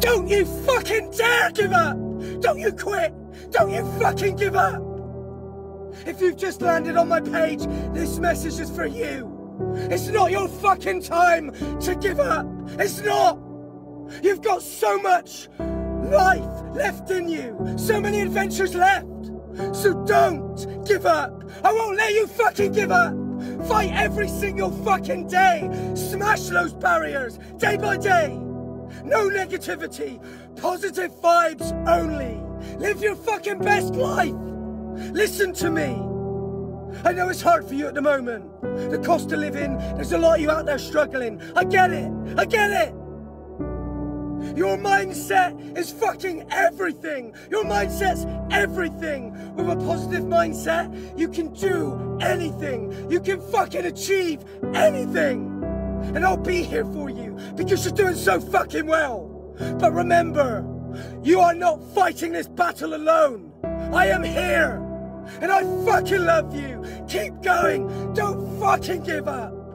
Don't you fucking dare give up! Don't you quit! Don't you fucking give up! If you've just landed on my page, this message is for you. It's not your fucking time to give up. It's not. You've got so much life left in you, so many adventures left. So don't give up. I won't let you fucking give up. Fight every single fucking day. Smash those barriers day by day. No negativity, positive vibes only. Live your fucking best life. Listen to me. I know it's hard for you at the moment. The cost of living, there's a lot of you out there struggling. I get it. I get it. Your mindset is fucking everything. Your mindset's everything. With a positive mindset, you can do anything. You can fucking achieve anything. And I'll be here for you because you're doing so fucking well. But remember, you are not fighting this battle alone. I am here. And I fucking love you. Keep going. Don't fucking give up.